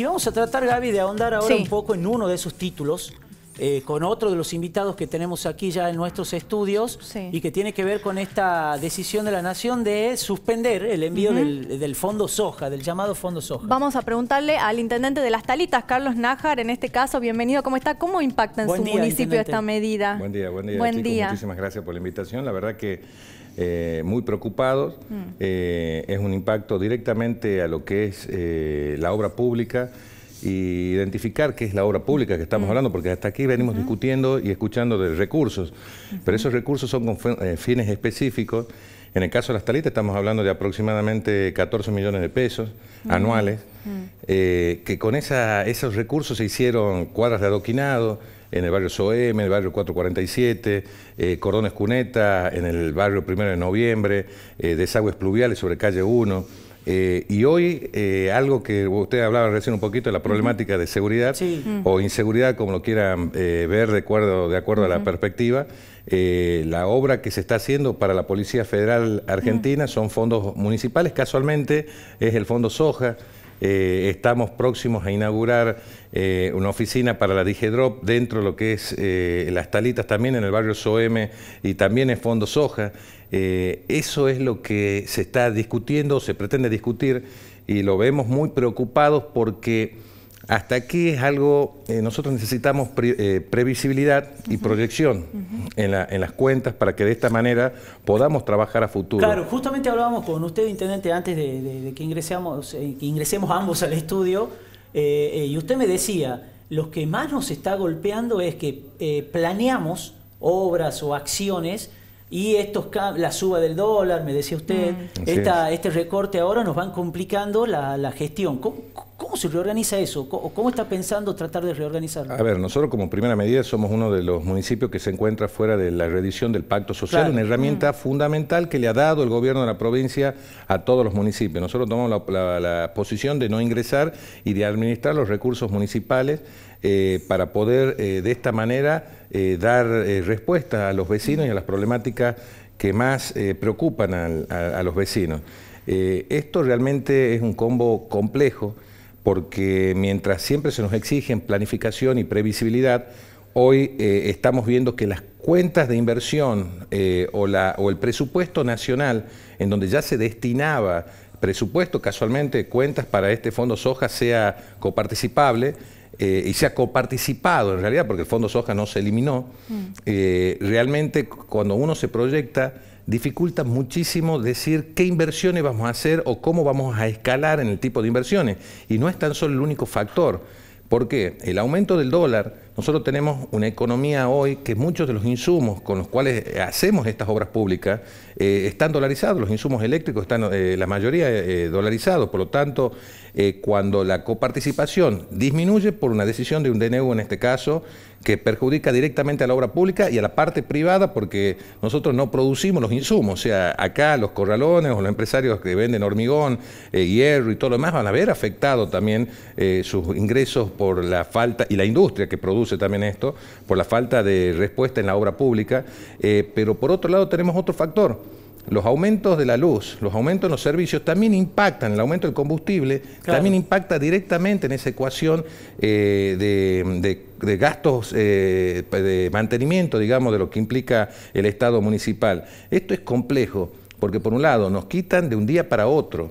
Y vamos a tratar, Gaby, de ahondar ahora un poco en uno de esos títulos, eh, con otro de los invitados que tenemos aquí ya en nuestros estudios y que tiene que ver con esta decisión de la Nación de suspender el envío del, Fondo Soja, del llamado Fondo Soja. Vamos a preguntarle al intendente de Las Talitas, Carlos Nájar, en este caso, bienvenido, ¿cómo está? ¿Cómo impacta en su municipio esta medida? Buen día, buen día, buen día. Muchísimas gracias por la invitación. La verdad que eh, muy preocupados. Mm. Eh, es un impacto directamente a lo que es la obra pública y identificar qué es la obra pública que estamos hablando, porque hasta aquí venimos discutiendo y escuchando de recursos, pero esos recursos son con eh, fines específicos. En el caso de las talitas estamos hablando de aproximadamente 14 millones de pesos anuales, eh, que con esa, esos recursos se hicieron cuadras de adoquinado, en el barrio SOEM, en el barrio 447, eh, cordones cuneta, en el barrio primero de noviembre, desagües pluviales sobre calle 1. Eh, y hoy eh, algo que usted hablaba recién un poquito de la problemática de seguridad o inseguridad, como lo quieran eh, ver de acuerdo, de acuerdo a la perspectiva, la obra que se está haciendo para la Policía Federal Argentina son fondos municipales, casualmente es el Fondo Soja. Estamos próximos a inaugurar una oficina para la DigeDrop dentro de lo que es las talitas también en el barrio Soeme y también es Fondo Soja. Eh, eso es lo que se está discutiendo, se pretende discutir y lo vemos muy preocupados porque hasta aquí es algo, eh, nosotros necesitamos eh, previsibilidad y proyección en, las cuentas para que de esta manera podamos trabajar a futuro. Claro, justamente hablábamos con usted, Intendente, antes de, que, ingresemos, que ingresemos ambos al estudio, y usted me decía, lo que más nos está golpeando es que planeamos obras o acciones y estos la suba del dólar, me decía usted, mm. este recorte ahora nos van complicando la, gestión. ¿Cómo, se reorganiza eso? ¿Cómo, está pensando tratar de reorganizarlo? A ver, nosotros como primera medida somos uno de los municipios que se encuentra fuera de la reedición del Pacto Social, una herramienta mm. fundamental que le ha dado el gobierno de la provincia a todos los municipios. Nosotros tomamos la posición de no ingresar y de administrar los recursos municipales eh, para poder eh, de esta manera eh, dar respuesta a los vecinos y a las problemáticas que más preocupan a, los vecinos. esto realmente es un combo complejo porque mientras siempre se nos exigen planificación y previsibilidad, hoy estamos viendo que las cuentas de inversión o, o el presupuesto nacional, en donde ya se destinaba presupuesto, casualmente cuentas para este fondo soja sea coparticipable, eh, y se ha coparticipado en realidad, porque el Fondo Soja no se eliminó, mm. eh, realmente cuando uno se proyecta dificulta muchísimo decir qué inversiones vamos a hacer o cómo vamos a escalar en el tipo de inversiones. Y no es tan solo el único factor. ¿Por qué? El aumento del dólar, nosotros tenemos una economía hoy que muchos de los insumos con los cuales hacemos estas obras públicas eh, están dolarizados, los insumos eléctricos están eh, la mayoría eh, dolarizados, por lo tanto, cuando la coparticipación disminuye por una decisión de un DNU en este caso, que perjudica directamente a la obra pública y a la parte privada porque nosotros no producimos los insumos, o sea, acá los corralones o los empresarios que venden hormigón, hierro y todo lo demás van a ver afectado también sus ingresos por la falta, y la industria que produce también esto, por la falta de respuesta en la obra pública, pero por otro lado tenemos otro factor, los aumentos de la luz, los aumentos en los servicios también impactan, el aumento del combustible también impacta directamente en esa ecuación eh, de, gastos eh, de mantenimiento, digamos, de lo que implica el Estado municipal. Esto es complejo, porque por un lado nos quitan de un día para otro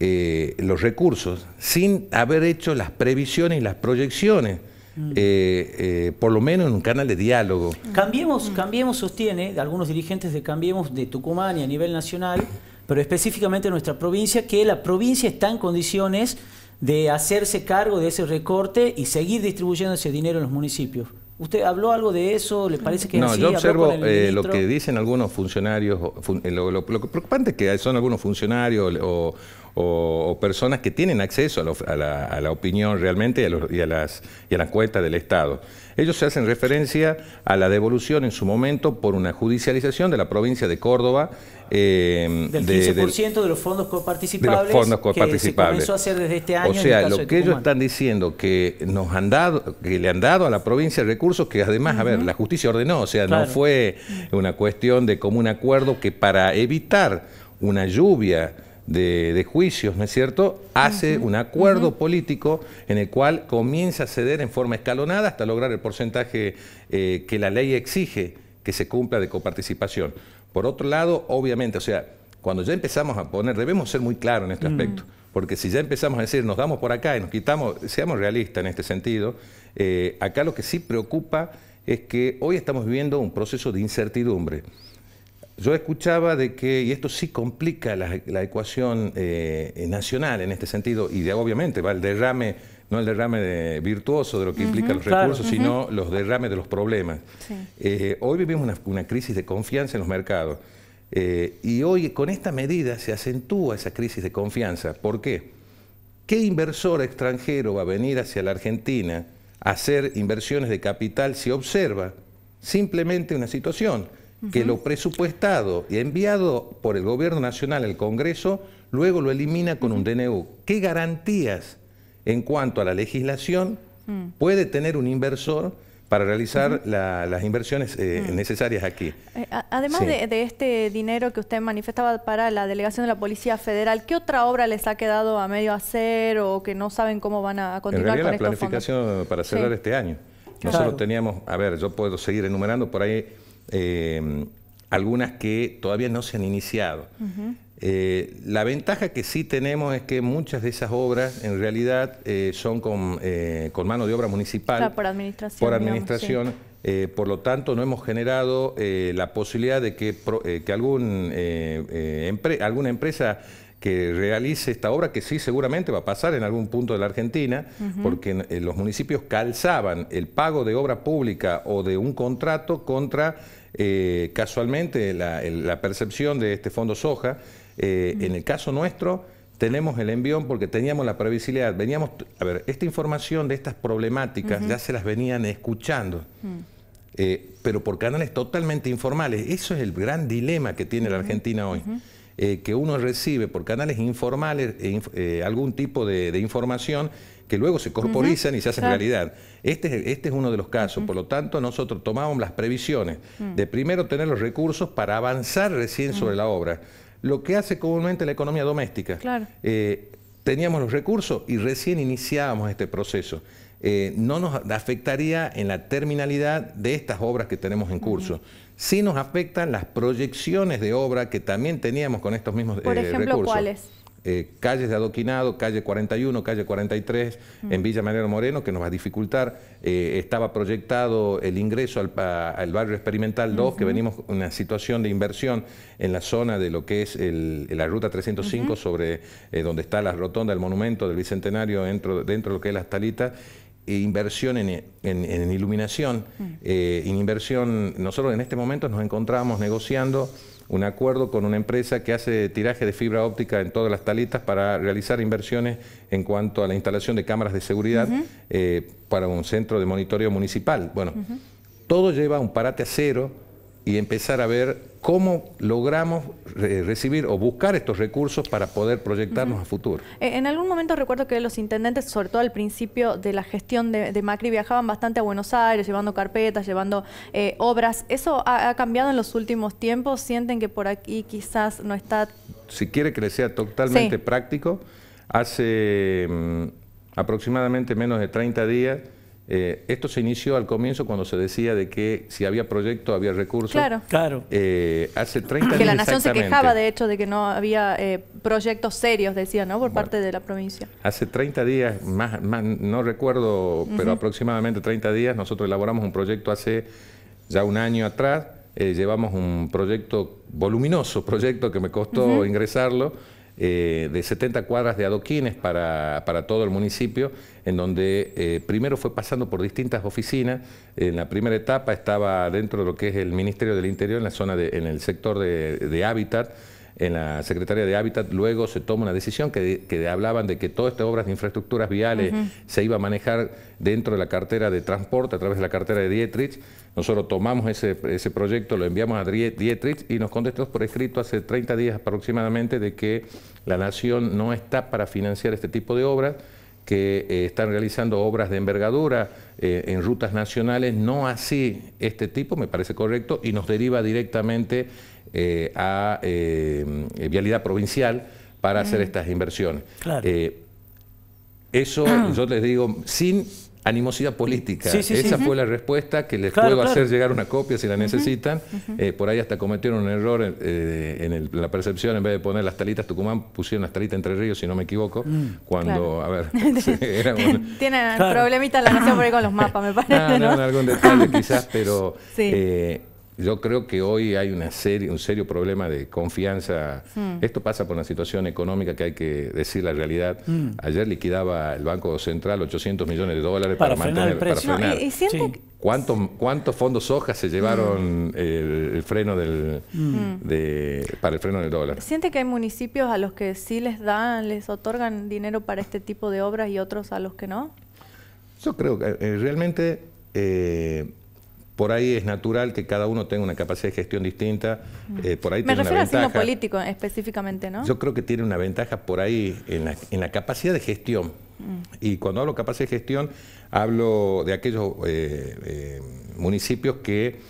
eh, los recursos sin haber hecho las previsiones y las proyecciones Mm. Eh, eh, por lo menos en un canal de diálogo. Cambiemos, Cambiemos sostiene, algunos dirigentes de Cambiemos de Tucumán y a nivel nacional, pero específicamente en nuestra provincia, que la provincia está en condiciones de hacerse cargo de ese recorte y seguir distribuyendo ese dinero en los municipios. ¿Usted habló algo de eso? ¿Le parece que No, yo observo eh, lo que dicen algunos funcionarios, lo, lo, preocupante es que son algunos funcionarios o, o, personas que tienen acceso a, la, opinión realmente y a, las, y a las cuentas del Estado. Ellos se hacen referencia a la devolución en su momento por una judicialización de la provincia de Córdoba. Eh, del 15% de, los fondos coparticipables. De los fondos coparticipables. Que se comenzó a hacer desde este año. O sea, lo que ellos están diciendo que nos han dado, que le han dado a la provincia recursos que además, a ver, la justicia ordenó, o sea, no fue una cuestión de común acuerdo que para evitar una lluvia de, juicios, ¿no es cierto?, hace un acuerdo político en el cual comienza a ceder en forma escalonada hasta lograr el porcentaje eh, que la ley exige que se cumpla de coparticipación. Por otro lado, obviamente, o sea, cuando ya empezamos a poner, debemos ser muy claros en este aspecto, porque si ya empezamos a decir, nos damos por acá y nos quitamos, seamos realistas en este sentido, eh, acá lo que sí preocupa es que hoy estamos viviendo un proceso de incertidumbre. Yo escuchaba de que, y esto sí complica la, ecuación eh, nacional en este sentido, y de, obviamente va el derrame, no el derrame virtuoso de lo que implica los recursos, sino los derrames de los problemas. Eh, hoy vivimos una, crisis de confianza en los mercados. Eh, y hoy con esta medida se acentúa esa crisis de confianza. ¿Por qué? ¿Qué inversor extranjero va a venir hacia la Argentina a hacer inversiones de capital si observa simplemente una situación? Que lo presupuestado y enviado por el Gobierno Nacional al Congreso, luego lo elimina con un DNU. ¿Qué garantías en cuanto a la legislación mm. puede tener un inversor para realizar las inversiones eh, mm. necesarias aquí. Eh, además de, este dinero que usted manifestaba para la delegación de la Policía Federal, ¿qué otra obra les ha quedado a medio hacer o que no saben cómo van a continuar en realidad, la planificación para cerrar este año. Nosotros teníamos, a ver, yo puedo seguir enumerando por ahí eh, algunas que todavía no se han iniciado. Eh, la ventaja que sí tenemos es que muchas de esas obras en realidad eh, son con, con, mano de obra municipal. por administración. Por administración. por lo tanto, no hemos generado la posibilidad de que, que algún, alguna empresa que realice esta obra, que sí seguramente va a pasar en algún punto de la Argentina, porque los municipios calzaban el pago de obra pública o de un contrato contra eh, casualmente la, percepción de este fondo soja. Eh, en el caso nuestro tenemos el envión porque teníamos la previsibilidad, veníamos, a ver, esta información de estas problemáticas ya se las venían escuchando. Eh, pero por canales totalmente informales. Eso es el gran dilema que tiene la Argentina hoy. Eh, que uno recibe por canales informales eh, eh, algún tipo de, información que luego se corporizan y se hacen realidad. Este, este, es uno de los casos, por lo tanto nosotros tomamos las previsiones mm. de primero tener los recursos para avanzar recién mm. sobre la obra, lo que hace comúnmente la economía doméstica. Teníamos los recursos y recién iniciábamos este proceso. no nos afectaría en la terminalidad de estas obras que tenemos en curso sí nos afectan las proyecciones de obra que también teníamos con estos mismos Por eh, ejemplo, ¿cuáles? Eh, calles de adoquinado, calle 41, calle 43, mm. en Villa Manero Moreno, que nos va a dificultar. Eh, estaba proyectado el ingreso al, barrio experimental 2, que venimos con una situación de inversión en la zona de lo que es la ruta 305, sobre donde está la rotonda del monumento del Bicentenario, dentro, dentro de lo que es las talitas inversión en, iluminación, eh, en inversión, nosotros en este momento nos encontramos negociando un acuerdo con una empresa que hace tiraje de fibra óptica en todas las talitas para realizar inversiones en cuanto a la instalación de cámaras de seguridad eh, para un centro de monitoreo municipal. Bueno, todo lleva un parate a cero y empezar a ver cómo logramos recibir o buscar estos recursos para poder proyectarnos a futuro. Eh, en algún momento recuerdo que los intendentes, sobre todo al principio de la gestión de, Macri, viajaban bastante a Buenos Aires, llevando carpetas, llevando eh, obras. ¿Eso ha, cambiado en los últimos tiempos? ¿Sienten que por aquí quizás no está...? Si quiere que le sea totalmente práctico, hace mm, aproximadamente menos de 30 días eh, esto se inició al comienzo cuando se decía de que si había proyecto había recursos. Claro, claro. Eh, hace 30 días. Que la nación se quejaba de hecho de que no había eh, proyectos serios, decía, ¿no? Por parte de la provincia. Hace 30 días, más, no recuerdo, pero aproximadamente 30 días, nosotros elaboramos un proyecto hace ya un año atrás. llevamos un proyecto voluminoso, proyecto que me costó ingresarlo eh, de 70 cuadras de adoquines para, todo el municipio, en donde eh, primero fue pasando por distintas oficinas. En la primera etapa estaba dentro de lo que es el Ministerio del Interior, en la zona de, en el sector de, hábitat, en la Secretaría de Hábitat, luego se toma una decisión que, hablaban de que todas estas obras de infraestructuras viales se iba a manejar dentro de la cartera de transporte, a través de la cartera de Dietrich, nosotros tomamos ese, proyecto, lo enviamos a Dietrich y nos contestó por escrito hace 30 días aproximadamente de que la Nación no está para financiar este tipo de obras, que eh, están realizando obras de envergadura eh, en rutas nacionales, no así este tipo, me parece correcto, y nos deriva directamente eh, a vialidad provincial, para hacer estas inversiones. Claro. Eh, eso yo les digo, sin animosidad política. Sí, sí, Esa sí. fue la respuesta que les Claro, puedo claro. hacer llegar una copia si la necesitan. Eh, por ahí hasta cometieron un error en, eh, en el- en la percepción, en vez de poner las talitas Tucumán, pusieron las talitas Entre Ríos, si no me equivoco, cuando, a ver, un- Tienen Claro. problemitas la nación por ahí con los mapas, me parece, Ah, ¿no? no, en algún detalle quizás, pero Sí. eh, yo creo que hoy hay una serie, un serio problema de confianza. Hmm. Esto pasa por una situación económica que hay que decir la realidad. Hmm. Ayer liquidaba el Banco Central 800 millones de dólares para, Para mantener, el para precio. No, frenar. y, y siente Sí. ¿Cuántos, ¿Cuántos fondos soja se llevaron el, el freno del, de- para el freno del dólar? ¿Siente que hay municipios a los que sí les dan, les otorgan dinero para este tipo de obras y otros a los que no? Yo creo que eh, realmente eh, por ahí es natural que cada uno tenga una capacidad de gestión distinta. eh, por ahí Me tiene refiero una al signo político específicamente, ¿no? Yo creo que tiene una ventaja por ahí en la, en la capacidad de gestión. Y cuando hablo capacidad de gestión, hablo de aquellos eh, eh, municipios que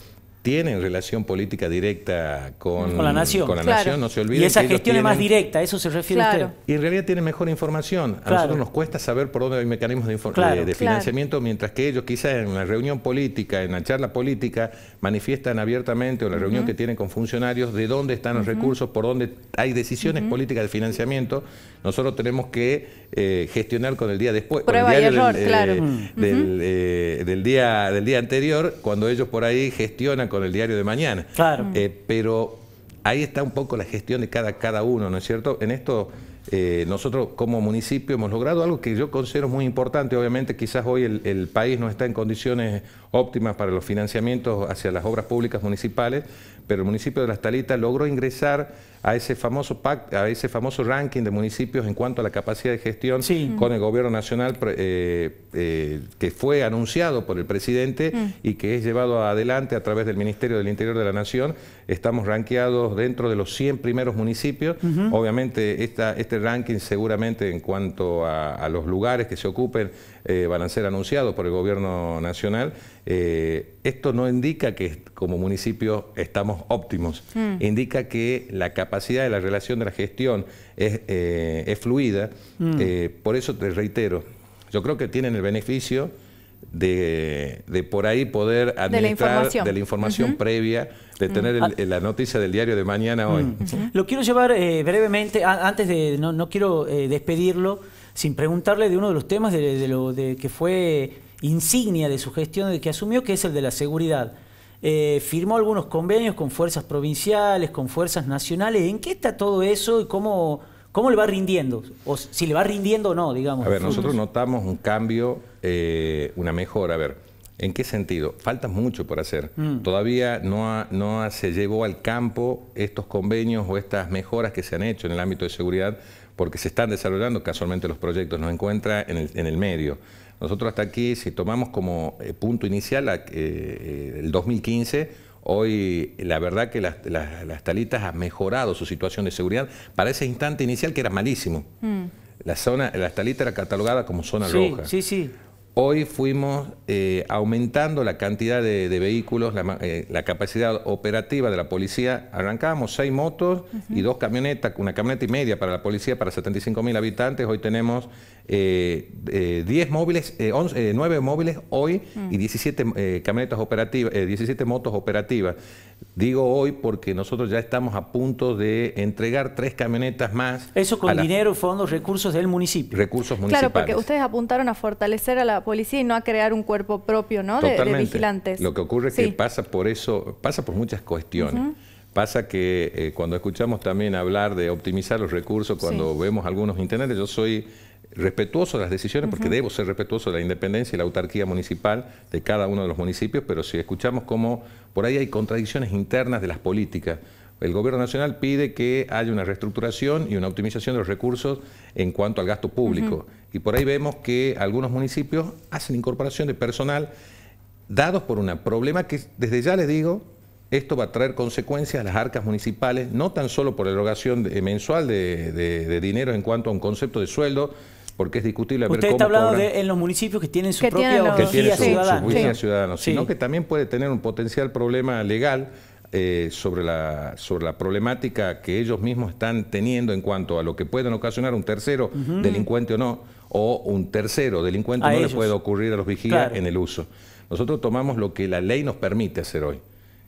tienen relación política directa con, Con la nación. con la Claro. nación, no se olviden Y esa que gestión es más directa, ¿a eso se refiere Claro. usted? y en realidad tienen mejor información. A Claro. nosotros nos cuesta saber por dónde hay mecanismos de, infor- Claro. de- de Claro. financiamiento, mientras que ellos quizás en la reunión política, en la charla política, manifiestan abiertamente o en la reunión que tienen con funcionarios de dónde están los recursos, por dónde hay decisiones políticas de financiamiento. Nosotros tenemos que eh, gestionar con el día después, con el Prueba y diario error, del, eh, claro. del, eh, del día, del día anterior, cuando ellos por ahí gestionan con el diario de mañana. Claro. Eh, pero ahí está un poco la gestión de cada, cada uno, ¿no es cierto? En esto eh, nosotros como municipio hemos logrado algo que yo considero muy importante. Obviamente quizás hoy el, el país no está en condiciones óptimas para los financiamientos hacia las obras públicas municipales, pero el municipio de Las Talitas logró ingresar a ese famoso pact- a ese famoso ranking de municipios en cuanto a la capacidad de gestión Sí. con el gobierno nacional eh, eh, que fue anunciado por el presidente y que es llevado adelante a través del Ministerio del Interior de la Nación. Estamos rankeados dentro de los 100 primeros municipios. Obviamente esta, este ranking seguramente en cuanto a, a los lugares que se ocupen eh, van a ser anunciados por el gobierno nacional. Eh, esto no indica que como municipio estamos óptimos, indica que la capacidad de la relación de la gestión es, eh, es fluida. Eh, por eso te reitero, yo creo que tienen el beneficio de, de por ahí poder administrar información. de la información previa, de tener el- el- la noticia del diario de mañana hoy. Lo quiero llevar eh, brevemente, a- antes de, no, no quiero eh, despedirlo, sin preguntarle de uno de los temas de, de lo de que fue insignia de su gestión, de que asumió, que es el de la seguridad. Eh, firmó algunos convenios con fuerzas provinciales, con fuerzas nacionales. ¿En qué está todo eso y cómo, cómo le va rindiendo? O si le va rindiendo o no, digamos. A ver, nosotros notamos un cambio, eh, una mejora. A ver, ¿en qué sentido? Falta mucho por hacer. Todavía no, ha- no ha- se llevó al campo estos convenios o estas mejoras que se han hecho en el ámbito de seguridad porque se están desarrollando, casualmente los proyectos nos encuentra en el, en el medio. Nosotros hasta aquí, si tomamos como eh, punto inicial eh, eh, el 2015, hoy la verdad que las, las- las talitas han mejorado su situación de seguridad para ese instante inicial que era malísimo. La zona, la talita era catalogada como zona Sí, roja. sí, sí. Hoy fuimos eh, aumentando la cantidad de, de vehículos, eh, la capacidad operativa de la policía. Arrancábamos seis motos y dos camionetas, una camioneta y media para la policía para 75 mil habitantes. Hoy tenemos eh, eh, 10 móviles, eh, 11, eh, 9 móviles hoy y 17 eh, camionetas operativas, eh, 17 motos operativas. Digo hoy porque nosotros ya estamos a punto de entregar tres camionetas más. Eso con dinero, fondos, recursos del municipio. recursos municipales. Claro, porque ustedes apuntaron a fortalecer a la policía y no a crear un cuerpo propio, ¿no? De- De, vigilantes. Lo que ocurre es Sí. que pasa por eso, pasa por muchas cuestiones. Pasa que eh, cuando escuchamos también hablar de optimizar los recursos, cuando Sí. vemos algunos intendentes, yo soy respetuoso de las decisiones porque debo ser respetuoso de la independencia y la autarquía municipal de cada uno de los municipios, pero si escuchamos cómo por ahí hay contradicciones internas de las políticas. El gobierno nacional pide que haya una reestructuración y una optimización de los recursos en cuanto al gasto público. Y por ahí vemos que algunos municipios hacen incorporación de personal dados por un problema que desde ya les digo, esto va a traer consecuencias a las arcas municipales, no tan solo por la erogación de- mensual de, de- de dinero en cuanto a un concepto de sueldo, porque es discutible ver Usted cómo está hablando cobran- de en los municipios que tienen su Que propia tienen que tiene su, su ciudadana. justicia Sí. ciudadana, Sí. sino que también puede tener un potencial problema legal eh, sobre, la, sobre la problemática que ellos mismos están teniendo en cuanto a lo que pueden ocasionar un tercero, delincuente o no, o un tercero delincuente no le puede ocurrir a los vigías en el uso. Nosotros tomamos lo que la ley nos permite hacer hoy,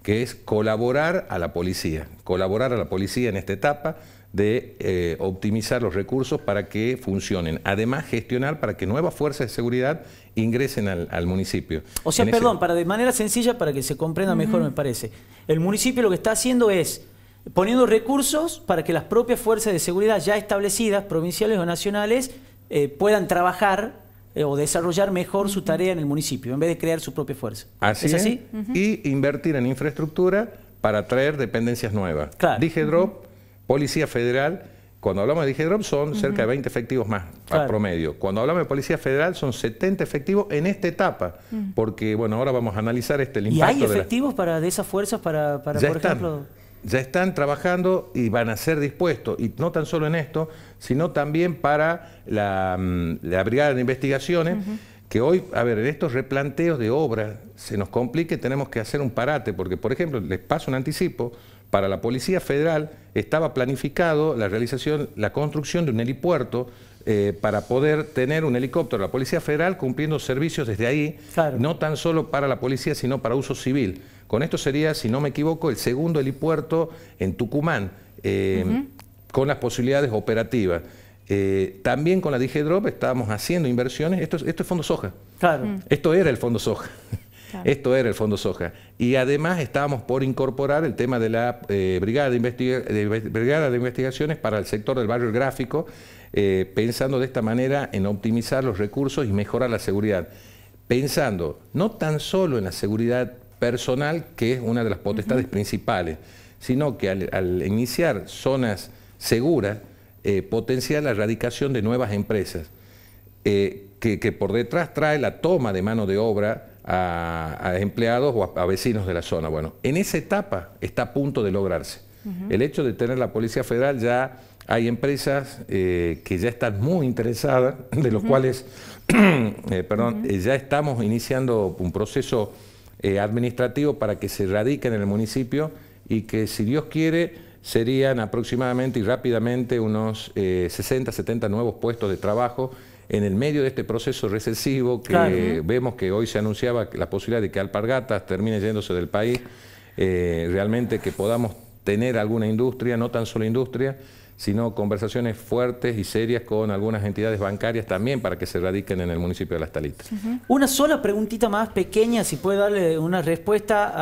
que es colaborar a la policía, colaborar a la policía en esta etapa de eh, optimizar los recursos para que funcionen. Además, gestionar para que nuevas fuerzas de seguridad ingresen al, municipio. O sea, perdón, para de manera sencilla, para que se comprenda mejor, me parece. El municipio lo que está haciendo es poniendo recursos para que las propias fuerzas de seguridad ya establecidas, provinciales o nacionales, eh, puedan trabajar eh, o desarrollar mejor su tarea en el municipio, en vez de crear su propia fuerza. Así ¿Es así? Y invertir en infraestructura para traer dependencias nuevas. Claro. Dije drop, Policía Federal, cuando hablamos de DigiDrop son cerca de 20 efectivos más al promedio. Cuando hablamos de Policía Federal son 70 efectivos en esta etapa, porque bueno, ahora vamos a analizar este el impacto. ¿Y hay efectivos para de esas fuerzas para, para por ejemplo? Ya están trabajando y van a ser dispuestos, y no tan solo en esto, sino también para la, mm, Brigada de Investigaciones, que hoy, a ver, en estos replanteos de obras se nos complique, tenemos que hacer un parate, porque por ejemplo, les paso un anticipo, para la Policía Federal estaba planificado la realización, la construcción de un helipuerto eh, para poder tener un helicóptero. La Policía Federal cumpliendo servicios desde ahí, no tan solo para la policía, sino para uso civil. Con esto sería, si no me equivoco, el segundo helipuerto en Tucumán, eh, con las posibilidades operativas. Eh, también con la DigeDrop estábamos haciendo inversiones. Esto, esto es Fondo Soja. Claro. Esto era el Fondo Soja. Esto era el Fondo Soja. Y además estábamos por incorporar el tema de la eh, brigada, de brigada, de Investigaciones para el sector del barrio gráfico, eh, pensando de esta manera en optimizar los recursos y mejorar la seguridad. Pensando no tan solo en la seguridad personal, que es una de las potestades principales, sino que al, iniciar zonas seguras, eh, potenciar la erradicación de nuevas empresas, que, que por detrás trae la toma de mano de obra a, empleados o a, vecinos de la zona. Bueno, en esa etapa está a punto de lograrse. El hecho de tener la Policía Federal ya hay empresas eh, que ya están muy interesadas, de los cuales, eh, perdón, eh, ya estamos iniciando un proceso administrativo para que se radiquen en el municipio y que si Dios quiere serían aproximadamente y rápidamente unos 60, 70 nuevos puestos de trabajo en el medio de este proceso recesivo que vemos que hoy se anunciaba la posibilidad de que Alpargatas termine yéndose del país, eh, realmente que podamos tener alguna industria, no tan solo industria, sino conversaciones fuertes y serias con algunas entidades bancarias también para que se radiquen en el municipio de Las Talitas. Una sola preguntita más pequeña, si puede darle una respuesta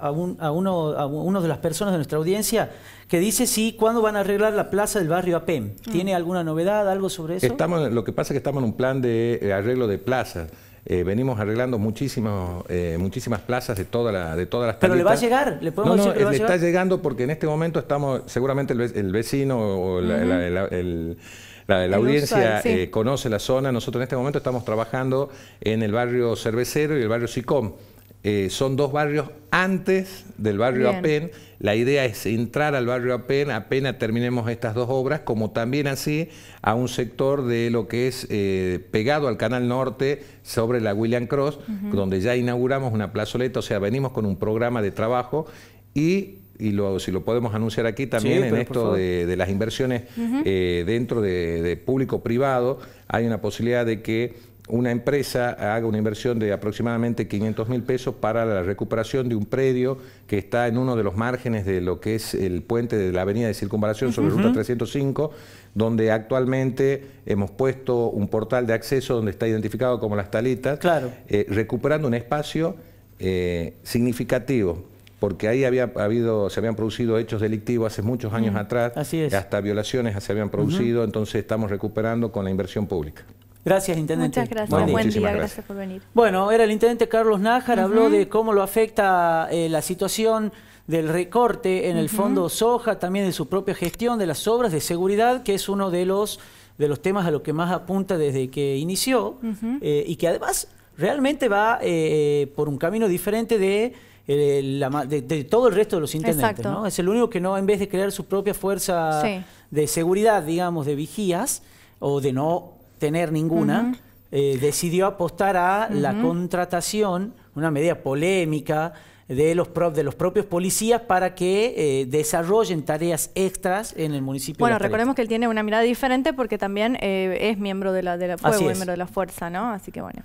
a, uno, a uno de las personas de nuestra audiencia que dice si cuándo van a arreglar la plaza del barrio APEM. Mm. ¿Tiene alguna novedad, algo sobre eso? Estamos, lo que pasa es que estamos en un plan de eh, arreglo de plazas. Eh, venimos arreglando muchísimos, eh, muchísimas plazas de, toda la, de todas las ¿Pero le va a llegar? ¿Le podemos decir que le, va a está llegando porque en este momento estamos, seguramente el, vecino o la, audiencia conoce la zona. Nosotros en este momento estamos trabajando en el barrio Cervecero y el barrio Sicom. Eh, son dos barrios antes del barrio Apen. La idea es entrar al barrio Apen apenas terminemos estas dos obras, como también así a un sector de lo que es eh, pegado al Canal Norte sobre la William Cross, donde ya inauguramos una plazoleta, o sea, venimos con un programa de trabajo y y si lo podemos anunciar aquí también en esto de, las inversiones eh, dentro de público-privado, hay una posibilidad de que una empresa haga una inversión de aproximadamente 500 mil pesos para la recuperación de un predio que está en uno de los márgenes de lo que es el puente de la avenida de circunvalación sobre Ruta 305, donde actualmente hemos puesto un portal de acceso donde está identificado como las talitas, claro. Eh, recuperando un espacio eh, significativo porque ahí había habido, se habían producido hechos delictivos hace muchos años atrás, hasta violaciones se habían producido, entonces estamos recuperando con la inversión pública. Gracias, Intendente. Muchas gracias. Buen día, gracias. por venir. Bueno, era el Intendente Carlos Nájar, habló de cómo lo afecta eh, la situación del recorte en el Fondo Soja, también de su propia gestión de las obras de seguridad, que es uno de los, de los temas a los que más apunta desde que inició, eh, y que además realmente va eh, por un camino diferente de... de, todo el resto de los intendentes. ¿no? Es el único que no, en vez de crear su propia fuerza de seguridad, digamos, de vigías, o de no tener ninguna, eh, decidió apostar a la contratación, una medida polémica, de los, de los propios policías para que eh, desarrollen tareas extras en el municipio. Bueno, recordemos que él tiene una mirada diferente porque también eh, es miembro de la, de la, fue miembro de la fuerza, ¿no? Así que bueno.